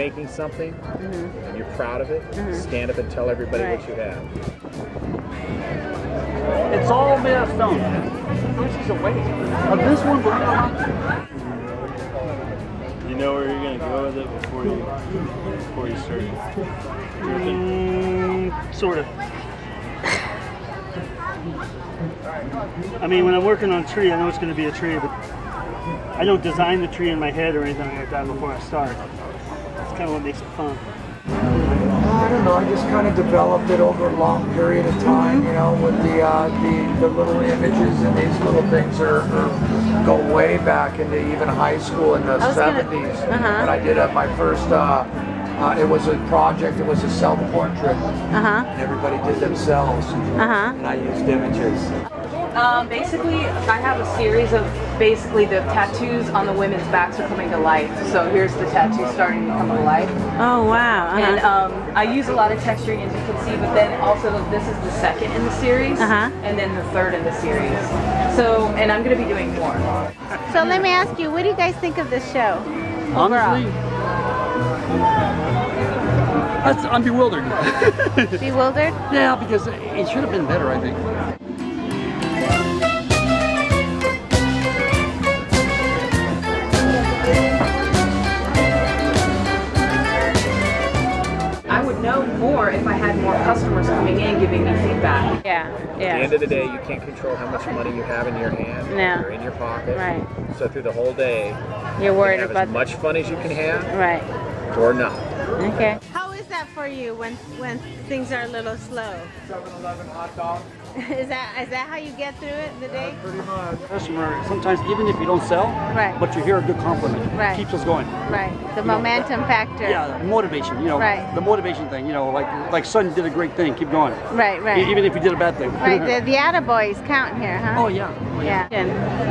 something and you're proud of it, stand up and tell everybody Right. what you have. It's all made of stone. This is a waste. Of this one, believe it or not. You know where you're gonna go with it before you before you start. Mm, sort of. I mean, when I'm working on a tree, I know it's going to be a tree, but I don't design the tree in my head or anything like that before I start. That's kind of what makes it fun. I don't know. I just kind of developed it over a long period of time, you know, with the uh, the, the little images and these little things are, are go way back into even high school in the was gonna- 70s. uh-huh. When I did uh, my first, uh, uh, it was a project. It was a self-portrait, Uh huh. and everybody did themselves, Uh huh. and I used images. Um, basically, I have a series of basically the tattoos on the women's backs are coming to life. So here's the tattoo starting to come to life. Oh wow. And Uh-huh. um, I use a lot of texturing as you can see, but then also this is the second in the series, Uh-huh. and then the third in the series. So, and I'm going to be doing more. So let me ask you, what do you guys think of this show? Honestly, that's, I'm bewildered. Bewildered? yeah, because it should have been better, I think. More if I had more customers coming in giving me feedback. Yeah. yeah. At the end of the day, you can't control how much money you have in your hand No. or in your pocket. Right. So through the whole day, You're you worried have about as much fun as you can have Right. or not. Okay. How is that for you when when things are a little slow? 7-Eleven hot dog. is that is that how you get through it the day? Pretty much. Customer, sometimes even if you don't sell, Right. but you hear a good compliment, Right. keeps us going. Right. The momentum factor. Yeah, motivation. You know, Right. the motivation thing. You know, like like son did a great thing. Keep going. Right. Right. E- Even if you did a bad thing. Right. The the attaboys count here, huh? oh yeah. Oh, Yeah. And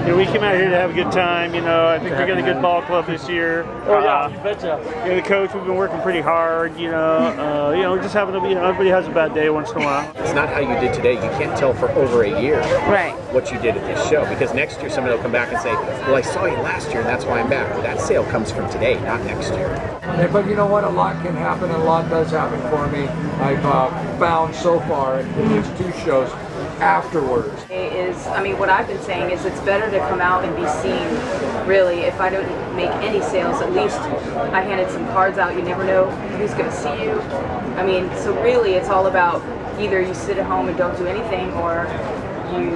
Yeah, we came out here to have a good time. You know, I think we got a good ball club this year. Oh yeah. Uh, You betcha. you know, the coach, we've been working pretty hard. You know, uh, you know, just having to be, everybody has a bad day once in a while. It's not how you did today. You can't tell for over a year right. what you did at this show because next year somebody will come back and say, "Well, I saw you last year, and that's why I'm back." Well, that sale comes from today, not next year. Yeah, but you know what? A lot can happen, and a lot does happen for me. I've uh, found so far in these two shows afterwards. Is, I mean, what I've been saying is it's better to come out and be seen, really. If I don't make any sales, at least I handed some cards out. You never know who's going to see you. I mean, so really it's all about either you sit at home and don't do anything or you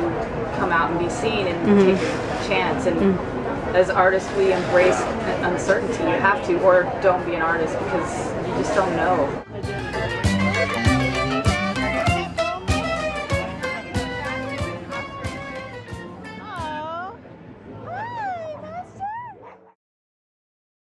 come out and be seen and mm-hmm. take a chance. And mm. as artists, we embrace uncertainty. You have to, or don't be an artist because you just don't know.